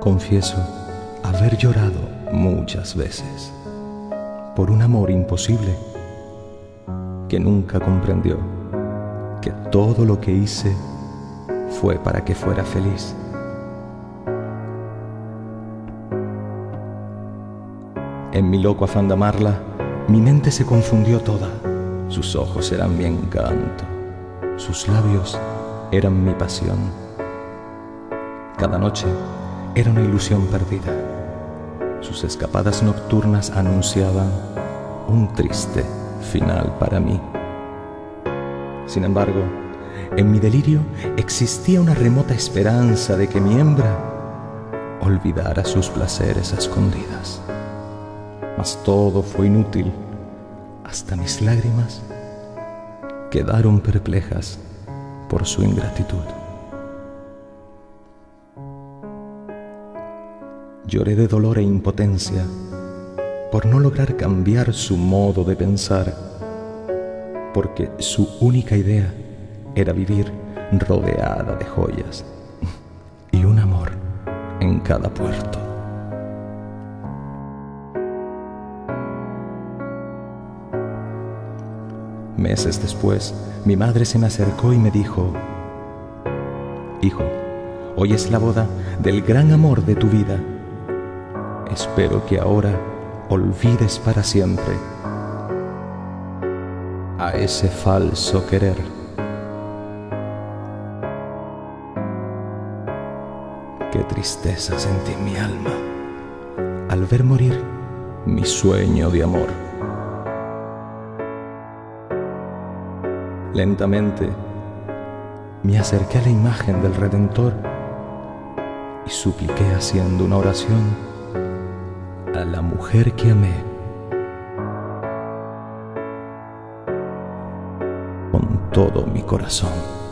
Confieso haber llorado muchas veces por un amor imposible que nunca comprendió que todo lo que hice fue para que fuera feliz. En mi loco afán de amarla, mi mente se confundió toda. Sus ojos eran mi encanto, sus labios eran mi pasión. Cada noche era una ilusión perdida. Sus escapadas nocturnas anunciaban un triste final para mí. Sin embargo, en mi delirio existía una remota esperanza de que mi hembra olvidara sus placeres a escondidas. Mas todo fue inútil, hasta mis lágrimas quedaron perplejas por su ingratitud. Lloré de dolor e impotencia por no lograr cambiar su modo de pensar, porque su única idea era vivir rodeada de joyas y un amor en cada puerto. Meses después, mi madre se me acercó y me dijo, Hijo, hoy es la boda del gran amor de tu vida espero que ahora olvides para siempre a ese falso querer. Qué tristeza sentí en mi alma al ver morir mi sueño de amor. Lentamente me acerqué a la imagen del Redentor y supliqué haciendo una oración a la mujer que amé. Con todo mi corazón.